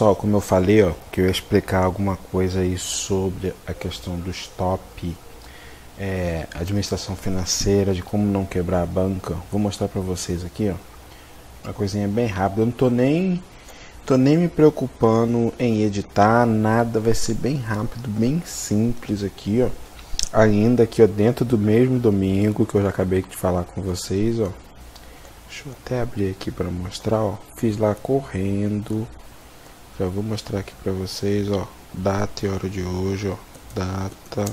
pessoal, como eu falei, ó, que eu ia explicar alguma coisa aí sobre a questão do stop, é, administração financeira, de como não quebrar a banca. Vou mostrar para vocês aqui, ó, uma coisinha bem rápida. Eu não tô nem, tô nem me preocupando em editar, nada, vai ser bem rápido, bem simples aqui, ó. Ainda aqui, ó, dentro do mesmo domingo que eu já acabei de falar com vocês, ó. Deixa eu até abrir aqui para mostrar, ó. Fiz lá correndo. Já vou mostrar aqui para vocês, ó. Data e hora de hoje, ó. Data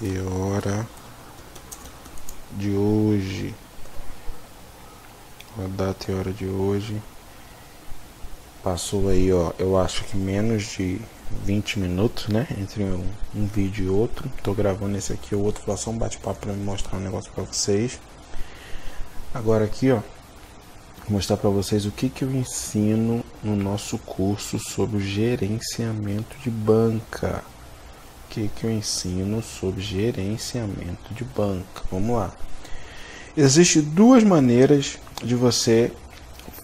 e hora de hoje. A data e hora de hoje. Passou aí, ó. Eu acho que menos de 20 minutos, né? Entre um, um vídeo e outro. Tô gravando esse aqui, o outro foi só um bate-papo para mostrar um negócio para vocês. Agora aqui, ó, mostrar para vocês o que, que eu ensino no nosso curso sobre gerenciamento de banca. O que, que eu ensino sobre gerenciamento de banca? Vamos lá. Existem duas maneiras de você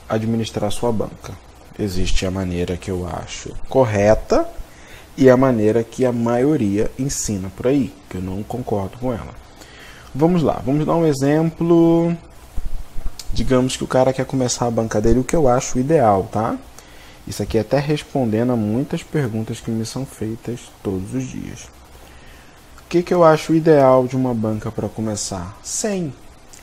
administrar sua banca. Existe a maneira que eu acho correta e a maneira que a maioria ensina por aí, que eu não concordo com ela. Vamos lá, vamos dar um exemplo digamos que o cara quer começar a banca dele, o que eu acho ideal, tá? Isso aqui é até respondendo a muitas perguntas que me são feitas todos os dias. O que, que eu acho ideal de uma banca para começar? 100.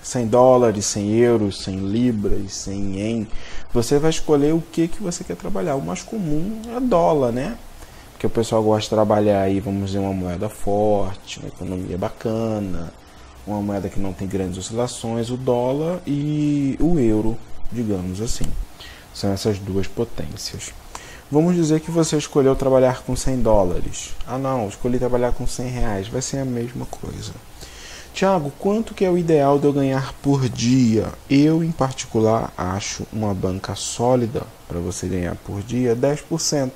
100 dólares, 100 euros, 100 libras, 100 yen. Você vai escolher o que, que você quer trabalhar. O mais comum é dólar, né? Porque o pessoal gosta de trabalhar aí, vamos dizer, uma moeda forte, uma economia bacana, uma moeda que não tem grandes oscilações, o dólar e o euro, digamos assim. São essas duas potências. Vamos dizer que você escolheu trabalhar com 100 dólares. Ah não, escolhi trabalhar com 100 reais. Vai ser a mesma coisa. Tiago, quanto que é o ideal de eu ganhar por dia? Eu, em particular, acho uma banca sólida para você ganhar por dia 10%.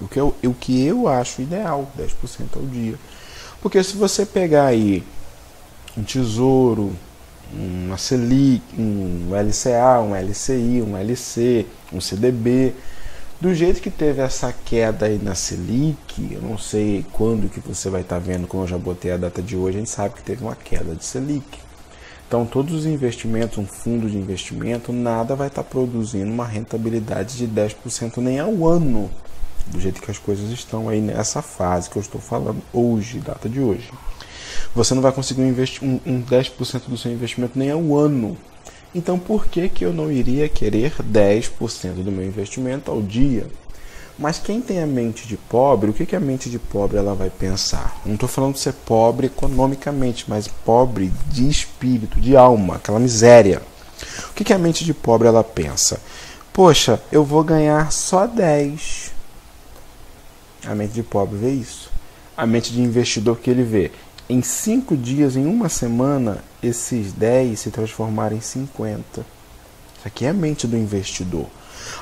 O que, eu, o que eu acho ideal, 10% ao dia. Porque se você pegar aí um tesouro, uma Selic, um LCA, um LCI, um LC, um CDB. Do jeito que teve essa queda aí na Selic, eu não sei quando que você vai estar tá vendo, como eu já botei a data de hoje, a gente sabe que teve uma queda de Selic. Então, todos os investimentos, um fundo de investimento, nada vai estar tá produzindo uma rentabilidade de 10% nem ao ano, do jeito que as coisas estão aí nessa fase que eu estou falando hoje, data de hoje você não vai conseguir um, um 10% do seu investimento nem ao ano. Então por que, que eu não iria querer 10% do meu investimento ao dia? Mas quem tem a mente de pobre, o que, que a mente de pobre ela vai pensar? Não estou falando de ser pobre economicamente, mas pobre de espírito, de alma, aquela miséria. O que, que a mente de pobre ela pensa? Poxa, eu vou ganhar só 10. A mente de pobre vê isso. A mente de investidor que ele vê, em cinco dias, em uma semana, esses 10 se transformarem em 50. Isso aqui é a mente do investidor.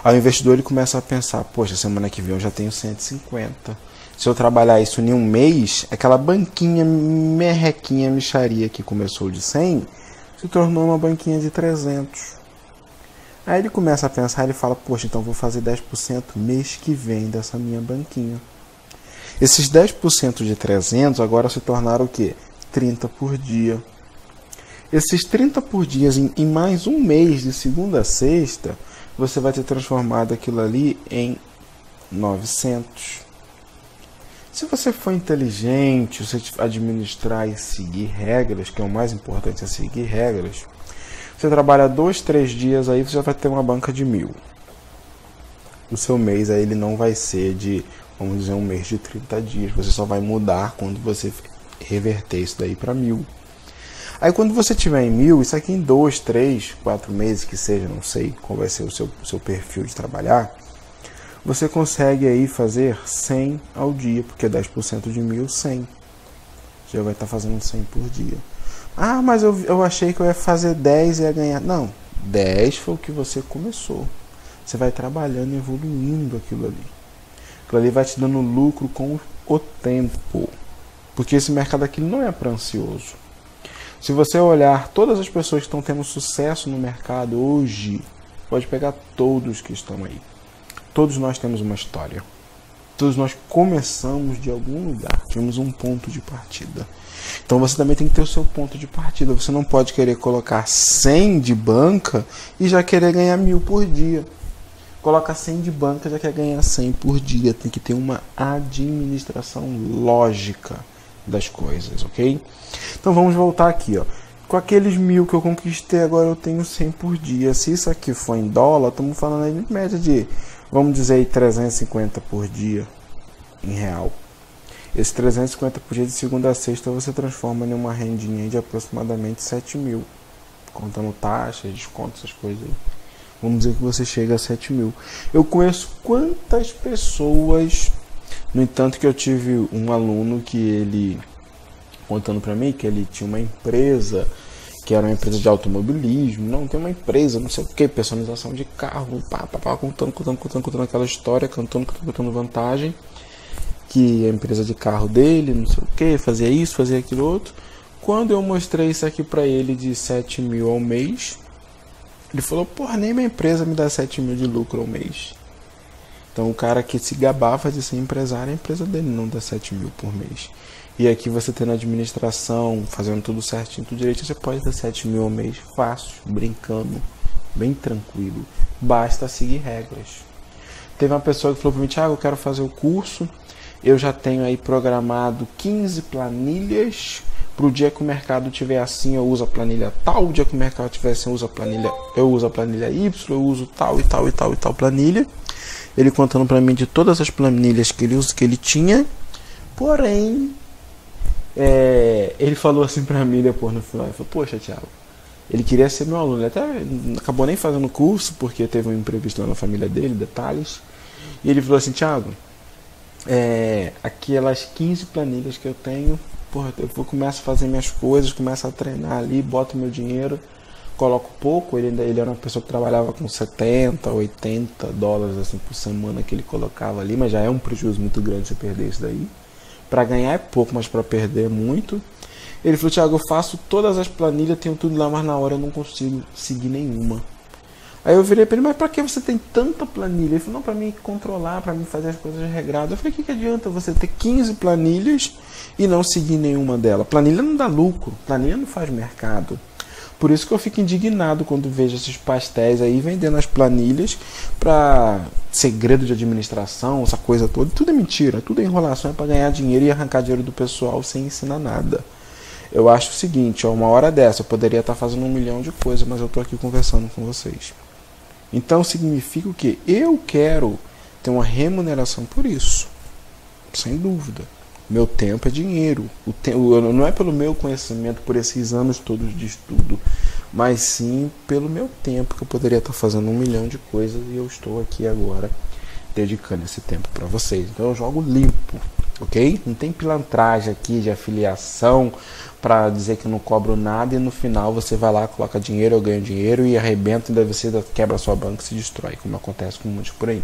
Aí o investidor ele começa a pensar, poxa, semana que vem eu já tenho 150. Se eu trabalhar isso em um mês, aquela banquinha merrequinha micharia que começou de 100 se tornou uma banquinha de 300. Aí ele começa a pensar, ele fala, poxa, então vou fazer 10% mês que vem dessa minha banquinha. Esses 10% de 300 agora se tornaram o quê? 30 por dia. Esses 30 por dia em, em mais um mês, de segunda a sexta, você vai ter transformado aquilo ali em 900. Se você for inteligente, você administrar e seguir regras, que é o mais importante é seguir regras, você trabalha dois, três dias aí, você já vai ter uma banca de mil. O seu mês aí ele não vai ser de vamos dizer, um mês de 30 dias. Você só vai mudar quando você reverter isso daí para mil. Aí quando você tiver em mil, isso aqui em dois, três, quatro meses que seja, não sei qual vai ser o seu, seu perfil de trabalhar, você consegue aí fazer 100 ao dia, porque 10% de mil, 100. Você já vai estar fazendo 100 por dia. Ah, mas eu, eu achei que eu ia fazer 10 e ia ganhar. Não, 10 foi o que você começou. Você vai trabalhando e evoluindo aquilo ali. Aquilo ali vai te dando lucro com o tempo. Porque esse mercado aqui não é para ansioso. Se você olhar todas as pessoas que estão tendo sucesso no mercado hoje, pode pegar todos que estão aí. Todos nós temos uma história. Todos nós começamos de algum lugar, temos um ponto de partida. Então você também tem que ter o seu ponto de partida. Você não pode querer colocar 100 de banca e já querer ganhar mil por dia. Coloca 100 de banca já quer ganhar 100 por dia. Tem que ter uma administração lógica das coisas, ok? Então vamos voltar aqui, ó. Com aqueles mil que eu conquistei, agora eu tenho 100 por dia. Se isso aqui for em dólar, estamos falando aí de média de, vamos dizer aí, 350 por dia em real. Esse 350 por dia de segunda a sexta você transforma em uma rendinha de aproximadamente 7 mil. Contando taxas, descontos, essas coisas aí. Vamos dizer que você chega a 7 mil. Eu conheço quantas pessoas. No entanto, que eu tive um aluno que ele contando para mim que ele tinha uma empresa que era uma empresa de automobilismo, não, tem uma empresa, não sei o que, personalização de carro, pá, pá, pá, contando, contando, contando, contando aquela história, cantando, contando, contando vantagem que a empresa de carro dele, não sei o que, fazia isso, fazia aquilo outro. Quando eu mostrei isso aqui para ele de 7 mil ao mês, ele falou, porra, nem minha empresa me dá 7 mil de lucro ao mês. Então o cara que se gabava de ser empresário, a empresa dele não dá 7 mil por mês. E aqui você tendo administração, fazendo tudo certinho, tudo direito, você pode dar 7 mil ao mês, fácil, brincando, bem tranquilo. Basta seguir regras. Teve uma pessoa que falou para mim, Thiago, eu quero fazer o curso, eu já tenho aí programado 15 planilhas. Para o dia que o mercado tiver assim, eu uso a planilha tal. O dia que o mercado tiver assim, eu uso a planilha, eu uso a planilha Y, eu uso tal e tal e tal e tal planilha. Ele contando para mim de todas as planilhas que ele usa, que ele tinha. Porém, é, ele falou assim para mim depois no final, ele falou, poxa, Thiago, ele queria ser meu aluno. Ele até acabou nem fazendo curso, porque teve um imprevisto lá na família dele, detalhes. E ele falou assim, Thiago, é, aquelas 15 planilhas que eu tenho, porra, eu vou começo a fazer minhas coisas, começo a treinar ali, boto meu dinheiro, coloco pouco, ele ele era uma pessoa que trabalhava com 70, 80 dólares assim por semana que ele colocava ali, mas já é um prejuízo muito grande você perder isso daí. Para ganhar é pouco, mas para perder é muito. Ele falou, Thiago, eu faço todas as planilhas, tenho tudo lá, mas na hora eu não consigo seguir nenhuma. Aí eu virei para ele, mas para que você tem tanta planilha? Ele falou, não, para mim controlar, para mim fazer as coisas regradas. Eu falei, o que, que adianta você ter 15 planilhas e não seguir nenhuma delas? Planilha não dá lucro, planilha não faz mercado. Por isso que eu fico indignado quando vejo esses pastéis aí vendendo as planilhas para segredo de administração, essa coisa toda. Tudo é mentira, tudo é enrolação, é para ganhar dinheiro e arrancar dinheiro do pessoal sem ensinar nada. Eu acho o seguinte, ó, uma hora dessa eu poderia estar fazendo um milhão de coisas, mas eu estou aqui conversando com vocês. Então significa o que? Eu quero ter uma remuneração por isso. Sem dúvida. Meu tempo é dinheiro. O. Não é pelo meu conhecimento, por esses anos todos de estudo, mas sim pelo meu tempo, que eu poderia estar fazendo um milhão de coisas e eu estou aqui agora dedicando esse tempo para vocês. Então eu jogo limpo, ok? Não tem pilantragem aqui de afiliação para dizer que não cobro nada e no final você vai lá, coloca dinheiro, eu ganho dinheiro e arrebenta daí você quebra sua banca e se destrói, como acontece com muitos por aí.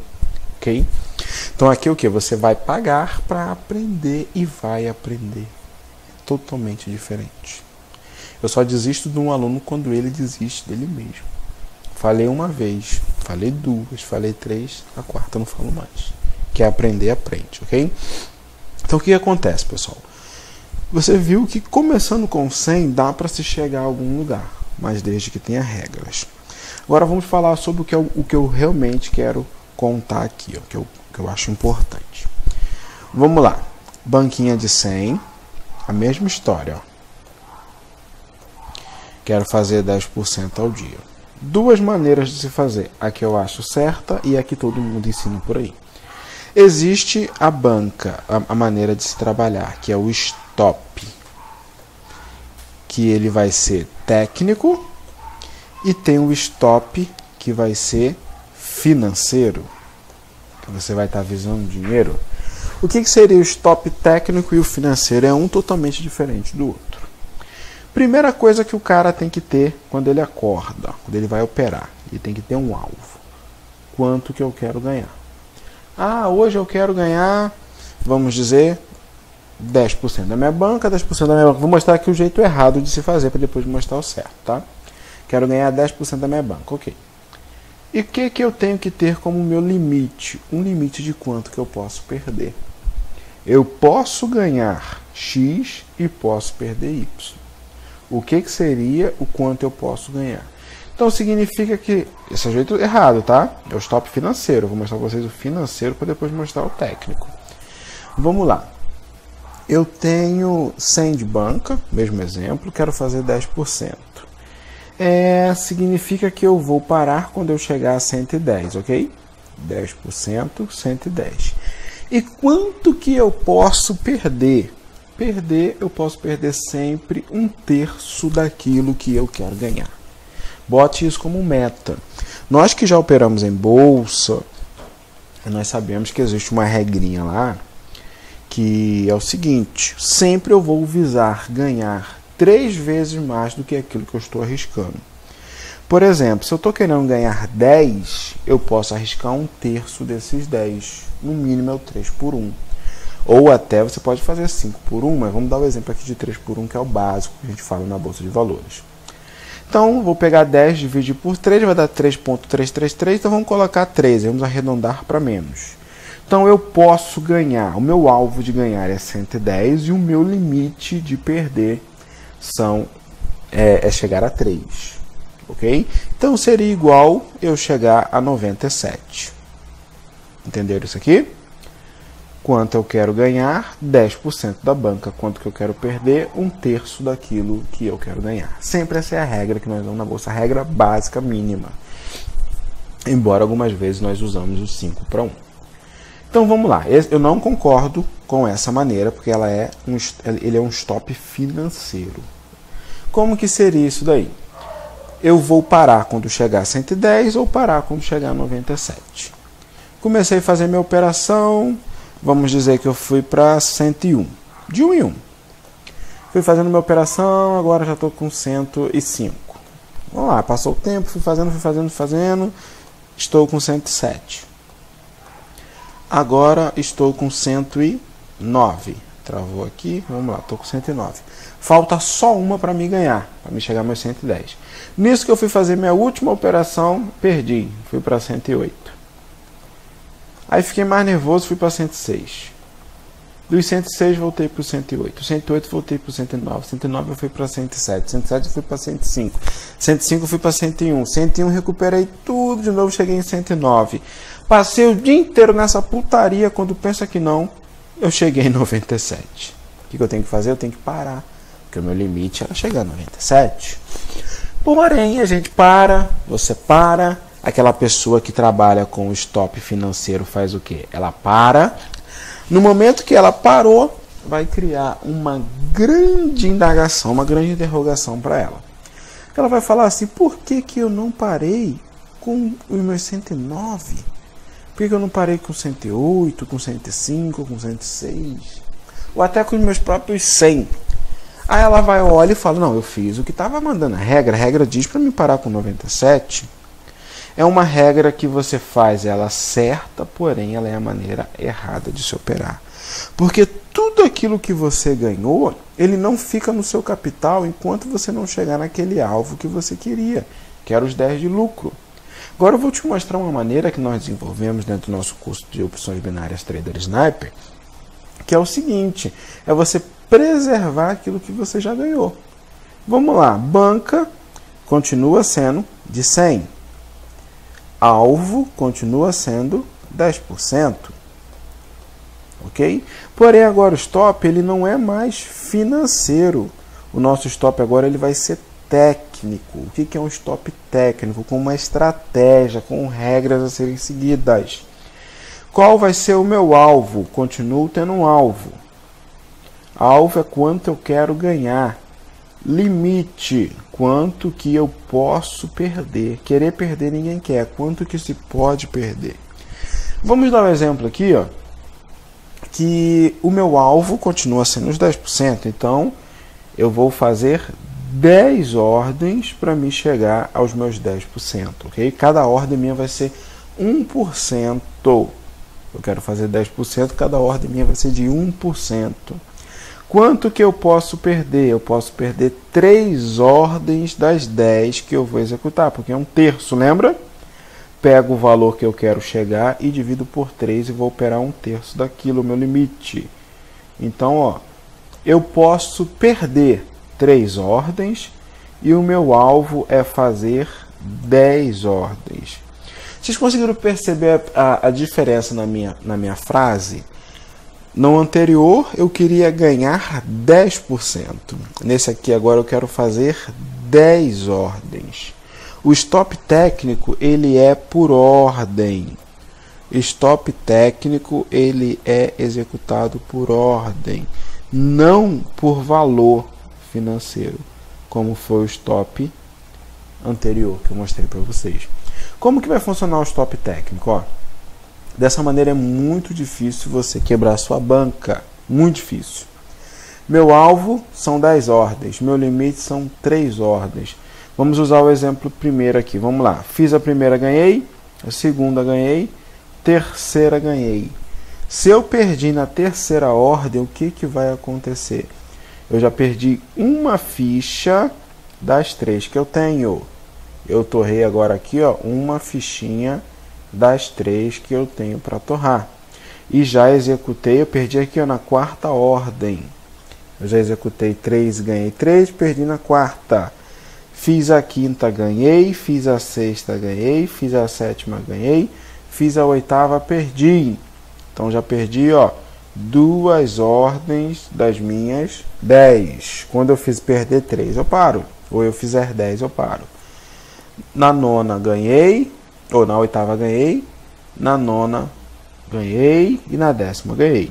Ok? Então aqui o que? Você vai pagar para aprender e vai aprender. Totalmente diferente. Eu só desisto de um aluno quando ele desiste dele mesmo. Falei uma vez, falei duas, falei três, a quarta não falo mais. Quer aprender, aprende, ok? Então o que acontece, pessoal? Você viu que começando com 100 dá para se chegar a algum lugar, mas desde que tenha regras. Agora vamos falar sobre o que eu, o que eu realmente quero contar aqui, ó, que, eu, que eu acho importante. Vamos lá. Banquinha de 100, a mesma história. Ó. Quero fazer 10% ao dia. Duas maneiras de se fazer. A que eu acho certa e a que todo mundo ensina por aí. Existe a banca, a, a maneira de se trabalhar, que é o stop. Que ele vai ser técnico e tem o stop que vai ser financeiro, que você vai estar visando dinheiro. O que, que seria o stop técnico e o financeiro? É um totalmente diferente do outro. Primeira coisa que o cara tem que ter quando ele acorda, quando ele vai operar, ele tem que ter um alvo. Quanto que eu quero ganhar? Ah, hoje eu quero ganhar, vamos dizer, 10% da minha banca, 10% da minha banca. Vou mostrar aqui o jeito errado de se fazer para depois mostrar o certo, tá? Quero ganhar 10% da minha banca, ok. E o que, que eu tenho que ter como meu limite? Um limite de quanto que eu posso perder. Eu posso ganhar X e posso perder Y. O que, que seria o quanto eu posso ganhar? Então significa que. Esse é o jeito errado, tá? É o stop financeiro. Vou mostrar para vocês o financeiro para depois mostrar o técnico. Vamos lá. Eu tenho 100 de banca, mesmo exemplo, quero fazer 10%. É, significa que eu vou parar quando eu chegar a 110, ok? 10%, 110. E quanto que eu posso perder? Perder, eu posso perder sempre um terço daquilo que eu quero ganhar. Bote isso como meta. Nós que já operamos em bolsa, nós sabemos que existe uma regrinha lá que é o seguinte: sempre eu vou visar ganhar três vezes mais do que aquilo que eu estou arriscando. Por exemplo, se eu estou querendo ganhar 10, eu posso arriscar um terço desses 10. No mínimo é o 3 por 1. Ou até você pode fazer 5 por 1, mas vamos dar o um exemplo aqui de 3 por 1, que é o básico que a gente fala na Bolsa de Valores. Então, vou pegar 10, dividir por 3, vai dar 3.333, então vamos colocar 13, vamos arredondar para menos. Então, eu posso ganhar, o meu alvo de ganhar é 110 e o meu limite de perder são, é, é chegar a 3, ok? Então, seria igual eu chegar a 97. Entenderam isso aqui? Quanto eu quero ganhar, 10% da banca, quanto que eu quero perder, um terço daquilo que eu quero ganhar. Sempre essa é a regra que nós damos na bolsa, a regra básica mínima. Embora algumas vezes nós usamos o 5 para 1. Então vamos lá, eu não concordo com essa maneira, porque ela é um, ele é um stop financeiro. Como que seria isso daí? Eu vou parar quando chegar a 110 ou parar quando chegar a 97. Comecei a fazer minha operação, Vamos dizer que eu fui para 101. De 1 em 1. Fui fazendo minha operação, agora já estou com 105. Vamos lá, passou o tempo, fui fazendo, fui fazendo, fazendo. Estou com 107. Agora estou com 109. Travou aqui, vamos lá, estou com 109. Falta só uma para me ganhar, para me chegar a meus 110. Nisso que eu fui fazer minha última operação, perdi, fui para 108. Aí fiquei mais nervoso, fui para 106. Dos 106 voltei para o 108. 108 voltei para o 109. 109 eu fui para 107. 107 eu fui para 105. 105 eu fui para 101. 101 recuperei tudo de novo, cheguei em 109. Passei o dia inteiro nessa putaria. Quando pensa que não, eu cheguei em 97. O que eu tenho que fazer? Eu tenho que parar. Porque o meu limite era chegar a 97. Porém, a gente para, você para, aquela pessoa que trabalha com o stop financeiro faz o quê? Ela para. No momento que ela parou, vai criar uma grande indagação, uma grande interrogação para ela. Ela vai falar assim: por que, que eu não parei com os meus 109? Por que, que eu não parei com 108, com 105, com 106? Ou até com os meus próprios 100? Aí ela vai, olha e fala: Não, eu fiz o que estava mandando a regra. A regra diz para me parar com 97. É uma regra que você faz ela certa, porém ela é a maneira errada de se operar. Porque tudo aquilo que você ganhou, ele não fica no seu capital enquanto você não chegar naquele alvo que você queria, que era os 10 de lucro. Agora eu vou te mostrar uma maneira que nós desenvolvemos dentro do nosso curso de opções binárias Trader Sniper, que é o seguinte, é você preservar aquilo que você já ganhou. Vamos lá, banca continua sendo de 100 alvo continua sendo 10%. Ok? Porém, agora o stop ele não é mais financeiro. O nosso stop agora ele vai ser técnico. O que é um stop técnico? Com uma estratégia, com regras a serem seguidas. Qual vai ser o meu alvo? Continuo tendo um alvo. Alvo é quanto eu quero ganhar. Limite, quanto que eu posso perder. Querer perder ninguém quer, quanto que se pode perder. Vamos dar um exemplo aqui, ó, que o meu alvo continua sendo os 10%, então eu vou fazer 10 ordens para me chegar aos meus 10%, ok? Cada ordem minha vai ser 1%. Eu quero fazer 10%, cada ordem minha vai ser de 1%. Quanto que eu posso perder? Eu posso perder três ordens das 10 que eu vou executar, porque é um terço, lembra? pego o valor que eu quero chegar e divido por 3 e vou operar um terço daquilo, meu limite. Então, ó, eu posso perder três ordens e o meu alvo é fazer 10 ordens. Vocês conseguiram perceber a, a diferença na minha, na minha frase? No anterior eu queria ganhar 10%. Nesse aqui agora eu quero fazer 10 ordens. O stop técnico ele é por ordem. Stop técnico ele é executado por ordem, não por valor financeiro, como foi o stop anterior que eu mostrei para vocês. Como que vai funcionar o stop técnico? Ó, dessa maneira é muito difícil você quebrar sua banca, muito difícil. Meu alvo são 10 ordens, meu limite são 3 ordens. Vamos usar o exemplo primeiro aqui. Vamos lá. Fiz a primeira, ganhei. A segunda, ganhei. Terceira, ganhei. Se eu perdi na terceira ordem, o que, que vai acontecer? Eu já perdi uma ficha das três que eu tenho. Eu torrei agora aqui ó, uma fichinha das três que eu tenho para torrar. E já executei, eu perdi aqui ó, na quarta ordem. Eu já executei três, ganhei três, perdi na quarta. Fiz a quinta, ganhei. Fiz a sexta, ganhei. Fiz a sétima, ganhei. Fiz a oitava, perdi. Então já perdi, ó, duas ordens das minhas 10. Quando eu fiz perder 3, eu paro. Ou eu fizer 10, eu paro. Na nona, ganhei. Ou na oitava, ganhei. Na nona, ganhei. E na décima, ganhei.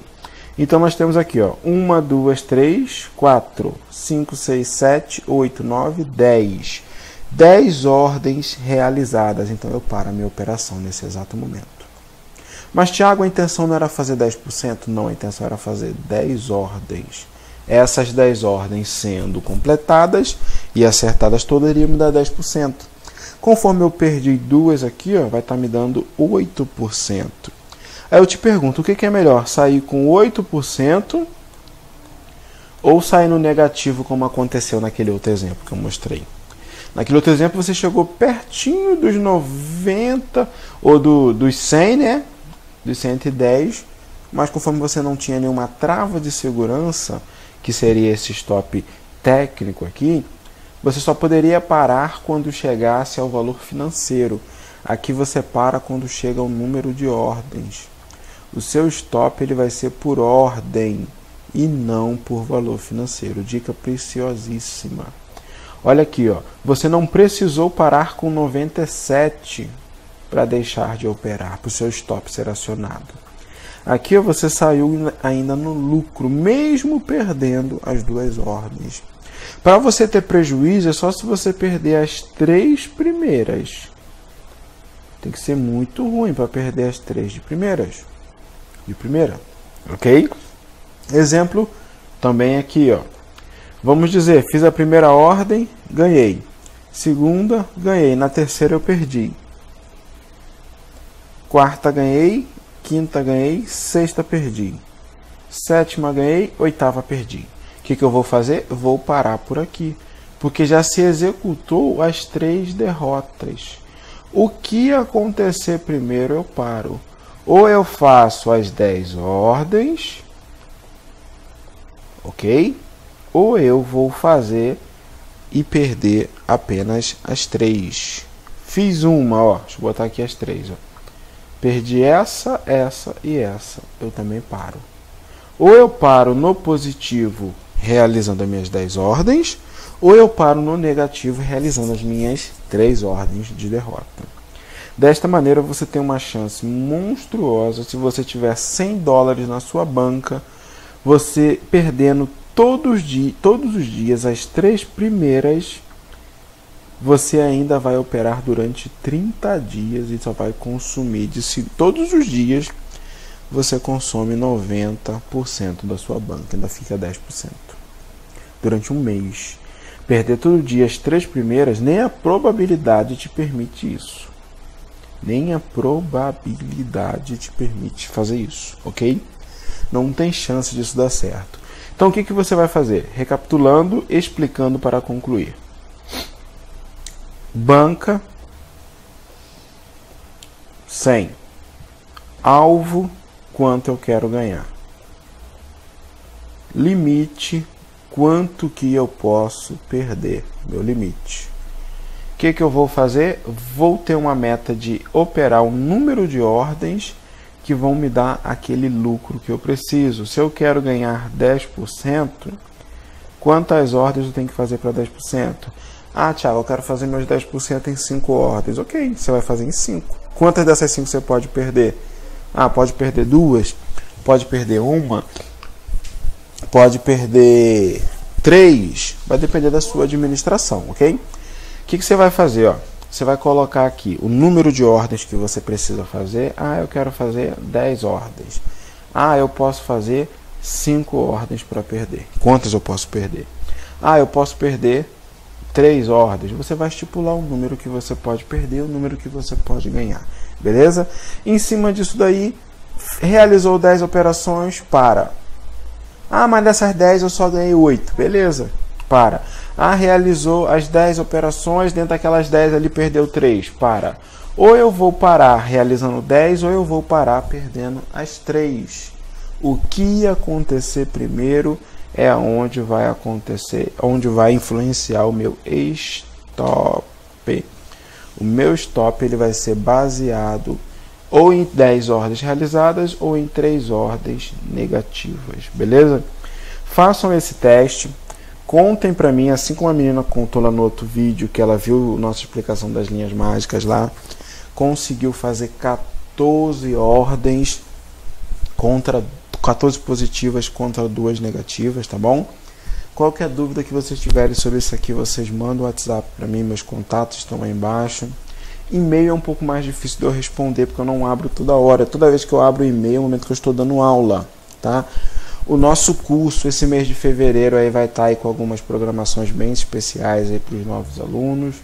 Então nós temos aqui, ó, 1, 2, 3, 4, 5, 6, 7, 8, 9, 10. 10 ordens realizadas. Então eu paro a minha operação nesse exato momento. Mas, Tiago, a intenção não era fazer 10%? Não, a intenção era fazer 10 ordens. Essas 10 ordens sendo completadas e acertadas todas iriam me dar 10%. Conforme eu perdi duas aqui, ó, vai estar tá me dando 8%. Aí eu te pergunto, o que, que é melhor? Sair com 8% ou sair no negativo, como aconteceu naquele outro exemplo que eu mostrei? Naquele outro exemplo, você chegou pertinho dos 90 ou do, dos 100, né? Dos 110, mas conforme você não tinha nenhuma trava de segurança, que seria esse stop técnico aqui, você só poderia parar quando chegasse ao valor financeiro. Aqui você para quando chega ao número de ordens o seu stop ele vai ser por ordem e não por valor financeiro. Dica preciosíssima. Olha aqui, ó. Você não precisou parar com 97 para deixar de operar, para o seu stop ser acionado. Aqui ó, você saiu ainda no lucro, mesmo perdendo as duas ordens. Para você ter prejuízo, é só se você perder as três primeiras. Tem que ser muito ruim para perder as três de primeiras de primeira, ok? Exemplo também aqui, ó. Vamos dizer, fiz a primeira ordem, ganhei. Segunda, ganhei. Na terceira eu perdi. Quarta ganhei, quinta ganhei, sexta perdi. Sétima ganhei, oitava perdi. Que, que eu vou fazer? Vou parar por aqui, porque já se executou as três derrotas. O que acontecer primeiro eu paro. Ou eu faço as 10 ordens, ok? Ou eu vou fazer e perder apenas as três. Fiz uma, ó. Deixa eu botar aqui as três, ó. Perdi essa, essa e essa. Eu também paro. Ou eu paro no positivo realizando as minhas 10 ordens, ou eu paro no negativo realizando as minhas 3 ordens de derrota. Desta maneira, você tem uma chance monstruosa se você tiver 100 dólares na sua banca, você perdendo todos, todos os dias as três primeiras, você ainda vai operar durante 30 dias e só vai consumir de se todos os dias você consome 90% da sua banca, ainda fica 10%. Durante um mês. Perder todo dia as três primeiras, nem a probabilidade te permite isso nem a probabilidade te permite fazer isso, ok? Não tem chance disso dar certo. Então o que, que você vai fazer? Recapitulando, explicando para concluir. Banca 100. Alvo, quanto eu quero ganhar. Limite, quanto que eu posso perder, meu limite. O que, que eu vou fazer? Vou ter uma meta de operar um número de ordens que vão me dar aquele lucro que eu preciso. Se eu quero ganhar 10%, quantas ordens eu tenho que fazer para 10%? Ah, Thiago, eu quero fazer meus 10% em 5 ordens. Ok, você vai fazer em 5. Quantas dessas 5 você pode perder? Ah, pode perder duas, pode perder uma, pode perder três. Vai depender da sua administração, ok? O que, que você vai fazer? Ó? Você vai colocar aqui o número de ordens que você precisa fazer. Ah, eu quero fazer 10 ordens. Ah, eu posso fazer 5 ordens para perder. Quantas eu posso perder? Ah, eu posso perder 3 ordens. Você vai estipular o número que você pode perder, o número que você pode ganhar. Beleza? Em cima disso daí, realizou 10 operações, para. Ah, mas dessas 10 eu só ganhei 8. Beleza? Para. Ah, realizou as 10 operações, dentro daquelas 10 ali perdeu 3. Para. Ou eu vou parar realizando 10 ou eu vou parar perdendo as 3. O que acontecer primeiro é onde vai acontecer, onde vai influenciar o meu stop. O meu stop ele vai ser baseado ou em 10 ordens realizadas ou em 3 ordens negativas, beleza? Façam esse teste Contem para mim, assim como a menina contou lá no outro vídeo, que ela viu nossa explicação das linhas mágicas lá, conseguiu fazer 14 ordens contra 14 positivas contra duas negativas, tá bom? Qualquer dúvida que vocês tiverem sobre isso aqui, vocês mandam o WhatsApp para mim, meus contatos estão aí embaixo. E-mail é um pouco mais difícil de eu responder porque eu não abro toda hora. Toda vez que eu abro e-mail é o momento que eu estou dando aula, tá? O nosso curso esse mês de fevereiro aí vai estar aí com algumas programações bem especiais aí para os novos alunos.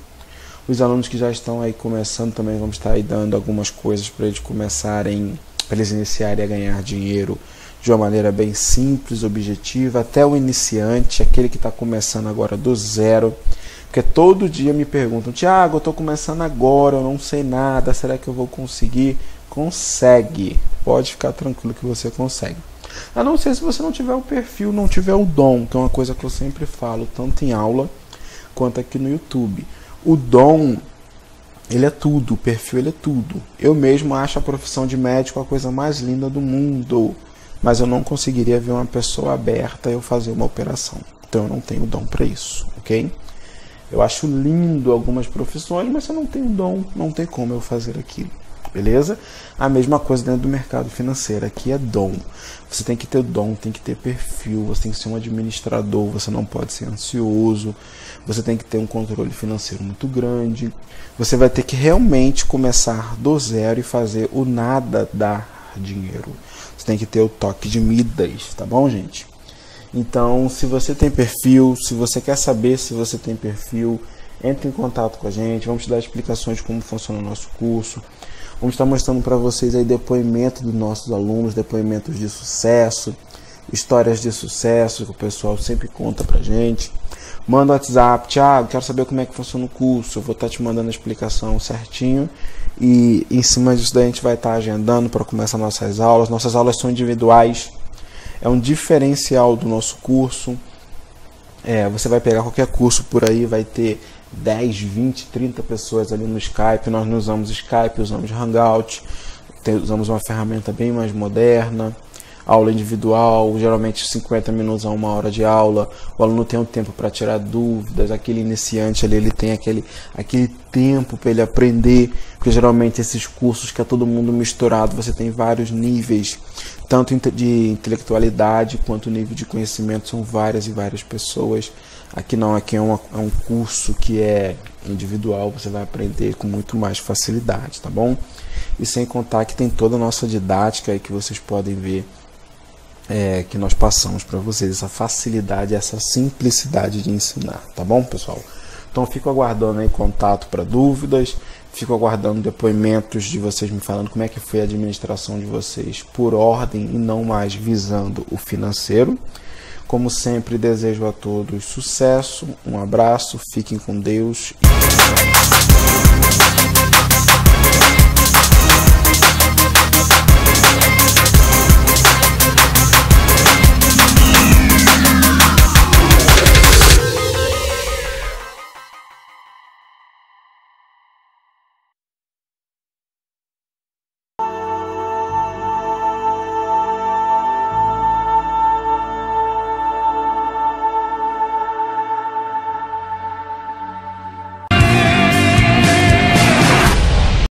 Os alunos que já estão aí começando também vamos estar aí dando algumas coisas para eles começarem, para eles iniciarem a ganhar dinheiro de uma maneira bem simples, objetiva, até o iniciante, aquele que está começando agora do zero. Porque todo dia me perguntam, Tiago, eu estou começando agora, eu não sei nada, será que eu vou conseguir? Consegue, pode ficar tranquilo que você consegue. A não ser se você não tiver o perfil, não tiver o dom, que é uma coisa que eu sempre falo, tanto em aula quanto aqui no YouTube. O dom, ele é tudo, o perfil ele é tudo. Eu mesmo acho a profissão de médico a coisa mais linda do mundo, mas eu não conseguiria ver uma pessoa aberta eu fazer uma operação. Então eu não tenho dom para isso, ok? Eu acho lindo algumas profissões, mas eu não tenho dom, não tem como eu fazer aquilo beleza? A mesma coisa dentro do mercado financeiro, aqui é dom. Você tem que ter dom, tem que ter perfil, você tem que ser um administrador, você não pode ser ansioso, você tem que ter um controle financeiro muito grande. Você vai ter que realmente começar do zero e fazer o nada dar dinheiro. Você tem que ter o toque de Midas, tá bom, gente? Então, se você tem perfil, se você quer saber se você tem perfil, entre em contato com a gente, vamos te dar explicações de como funciona o nosso curso. Vamos estar mostrando para vocês aí depoimento dos nossos alunos, depoimentos de sucesso, histórias de sucesso que o pessoal sempre conta pra gente. Manda o WhatsApp, Thiago, quero saber como é que funciona o curso. Eu vou estar te mandando a explicação certinho. E em cima disso daí a gente vai estar agendando para começar nossas aulas. Nossas aulas são individuais. É um diferencial do nosso curso. É, você vai pegar qualquer curso por aí, vai ter 10, 20, 30 pessoas ali no Skype. Nós não usamos Skype, usamos Hangout, usamos uma ferramenta bem mais moderna. Aula individual, geralmente 50 minutos a uma hora de aula. O aluno tem um tempo para tirar dúvidas. Aquele iniciante ali, ele tem aquele, aquele tempo para ele aprender. Porque geralmente esses cursos que é todo mundo misturado, você tem vários níveis, tanto de intelectualidade quanto nível de conhecimento. São várias e várias pessoas. Aqui não, aqui é, uma, é um curso que é individual, você vai aprender com muito mais facilidade, tá bom? E sem contar que tem toda a nossa didática aí que vocês podem ver é, que nós passamos para vocês, essa facilidade, essa simplicidade de ensinar, tá bom, pessoal? Então fico aguardando aí contato para dúvidas, fico aguardando depoimentos de vocês me falando como é que foi a administração de vocês por ordem e não mais visando o financeiro. Como sempre, desejo a todos sucesso, um abraço, fiquem com Deus e